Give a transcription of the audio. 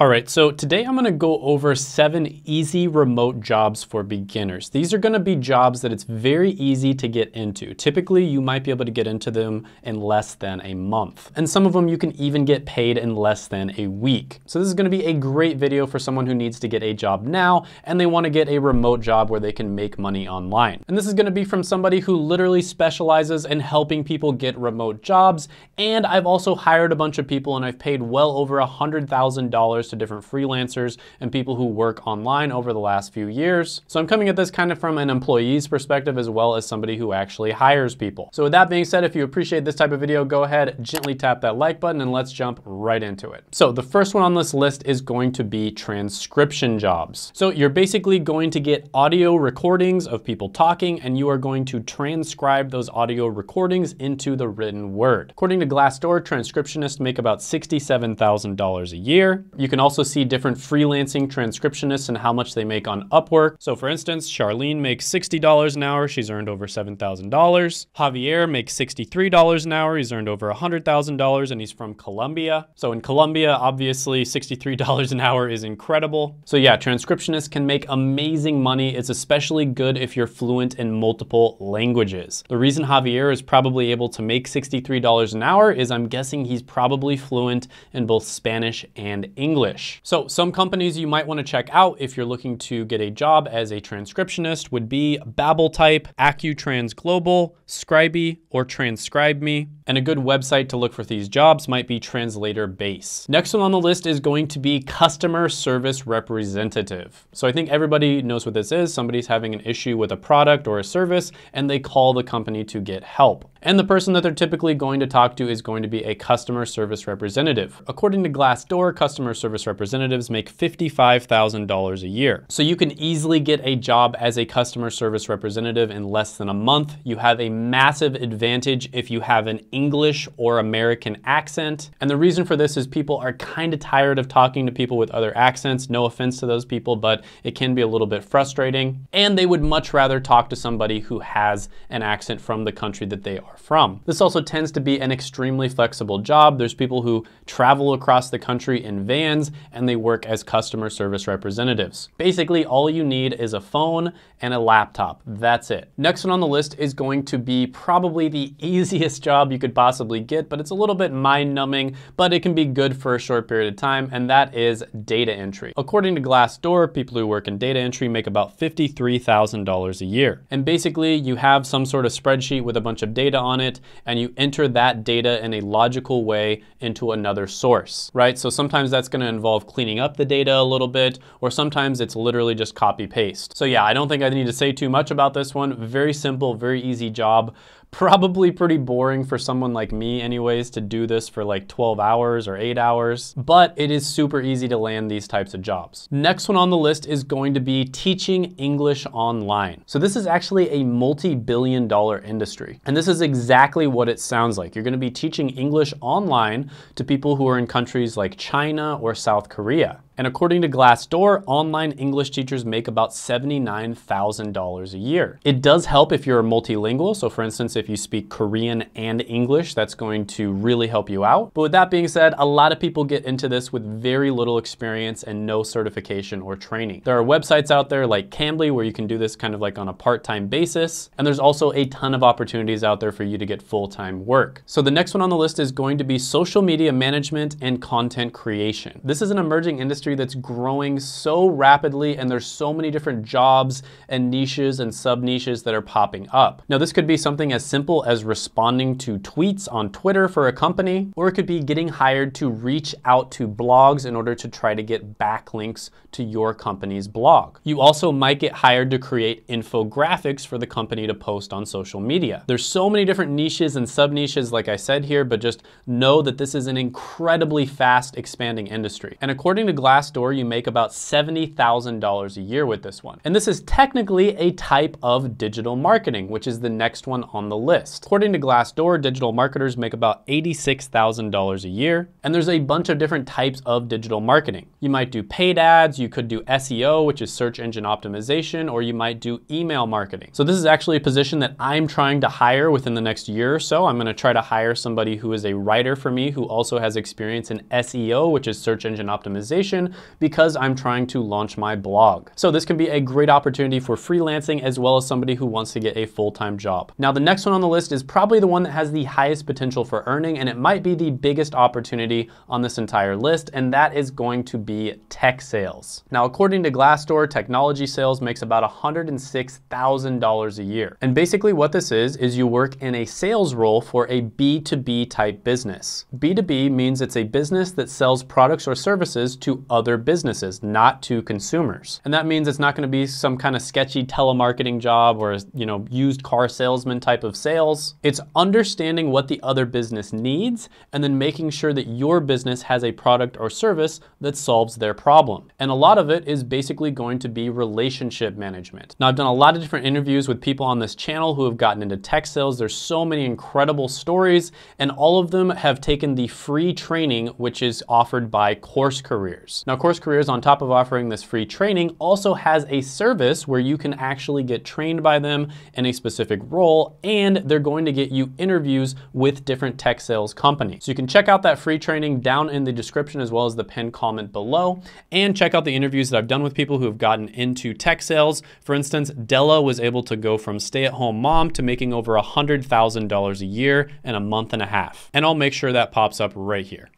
All right, so today I'm gonna go over seven easy remote jobs for beginners. These are gonna be jobs that it's very easy to get into. Typically, you might be able to get into them in less than a month. And some of them you can even get paid in less than a week. So this is gonna be a great video for someone who needs to get a job now and they wanna get a remote job where they can make money online. And this is gonna be from somebody who literally specializes in helping people get remote jobs. And I've also hired a bunch of people and I've paid well over a $100,000 to different freelancers and people who work online over the last few years. So I'm coming at this kind of from an employee's perspective as well as somebody who actually hires people. So with that being said, if you appreciate this type of video, go ahead, gently tap that like button and let's jump right into it. So the first one on this list is going to be transcription jobs. So you're basically going to get audio recordings of people talking and you are going to transcribe those audio recordings into the written word. According to Glassdoor, transcriptionists make about $67,000 a year. You can can also see different freelancing transcriptionists and how much they make on Upwork. So for instance, Charlene makes $60 an hour. She's earned over $7,000. Javier makes $63 an hour. He's earned over $100,000 and he's from Colombia. So in Colombia, obviously $63 an hour is incredible. So yeah, transcriptionists can make amazing money. It's especially good if you're fluent in multiple languages. The reason Javier is probably able to make $63 an hour is I'm guessing he's probably fluent in both Spanish and English. English. So some companies you might wanna check out if you're looking to get a job as a transcriptionist would be Babbletype, AccuTrans Global, Scribie, or TranscribeMe. And a good website to look for these jobs might be Translator Base. Next one on the list is going to be customer service representative. So I think everybody knows what this is. Somebody's having an issue with a product or a service and they call the company to get help. And the person that they're typically going to talk to is going to be a customer service representative. According to Glassdoor, customer service representatives make $55,000 a year. So you can easily get a job as a customer service representative in less than a month. You have a massive advantage if you have an English or American accent. And the reason for this is people are kind of tired of talking to people with other accents. No offense to those people, but it can be a little bit frustrating. And they would much rather talk to somebody who has an accent from the country that they are are from. This also tends to be an extremely flexible job. There's people who travel across the country in vans and they work as customer service representatives. Basically, all you need is a phone and a laptop. That's it. Next one on the list is going to be probably the easiest job you could possibly get, but it's a little bit mind numbing, but it can be good for a short period of time, and that is data entry. According to Glassdoor, people who work in data entry make about $53,000 a year. And basically, you have some sort of spreadsheet with a bunch of data on it, and you enter that data in a logical way into another source, right? So sometimes that's gonna involve cleaning up the data a little bit, or sometimes it's literally just copy paste. So yeah, I don't think I need to say too much about this one. Very simple, very easy job. Probably pretty boring for someone like me anyways to do this for like 12 hours or eight hours, but it is super easy to land these types of jobs. Next one on the list is going to be teaching English online. So this is actually a multi-billion dollar industry. And this is exactly what it sounds like. You're gonna be teaching English online to people who are in countries like China or South Korea. And according to Glassdoor, online English teachers make about $79,000 a year. It does help if you're multilingual. So for instance, if you speak Korean and English, that's going to really help you out. But with that being said, a lot of people get into this with very little experience and no certification or training. There are websites out there like Cambly where you can do this kind of like on a part-time basis. And there's also a ton of opportunities out there for you to get full-time work. So the next one on the list is going to be social media management and content creation. This is an emerging industry industry that's growing so rapidly and there's so many different jobs and niches and sub niches that are popping up. Now this could be something as simple as responding to tweets on Twitter for a company, or it could be getting hired to reach out to blogs in order to try to get backlinks to your company's blog. You also might get hired to create infographics for the company to post on social media. There's so many different niches and sub niches like I said here, but just know that this is an incredibly fast expanding industry. And according to Glass Glassdoor, you make about $70,000 a year with this one. And this is technically a type of digital marketing, which is the next one on the list. According to Glassdoor, digital marketers make about $86,000 a year. And there's a bunch of different types of digital marketing. You might do paid ads, you could do SEO, which is search engine optimization, or you might do email marketing. So this is actually a position that I'm trying to hire within the next year or so. I'm gonna try to hire somebody who is a writer for me who also has experience in SEO, which is search engine optimization, because I'm trying to launch my blog. So this can be a great opportunity for freelancing as well as somebody who wants to get a full-time job. Now the next one on the list is probably the one that has the highest potential for earning and it might be the biggest opportunity on this entire list and that is going to be tech sales. Now according to Glassdoor, technology sales makes about $106,000 a year. And basically what this is, is you work in a sales role for a B2B type business. B2B means it's a business that sells products or services to other businesses, not to consumers. And that means it's not gonna be some kind of sketchy telemarketing job or you know used car salesman type of sales. It's understanding what the other business needs and then making sure that your business has a product or service that solves their problem. And a lot of it is basically going to be relationship management. Now I've done a lot of different interviews with people on this channel who have gotten into tech sales. There's so many incredible stories and all of them have taken the free training which is offered by Course Careers. Now Course Careers on top of offering this free training also has a service where you can actually get trained by them in a specific role and they're going to get you interviews with different tech sales companies. So you can check out that free training down in the description as well as the pinned comment below and check out the interviews that I've done with people who have gotten into tech sales. For instance, Della was able to go from stay-at-home mom to making over $100,000 a year in a month and a half. And I'll make sure that pops up right here.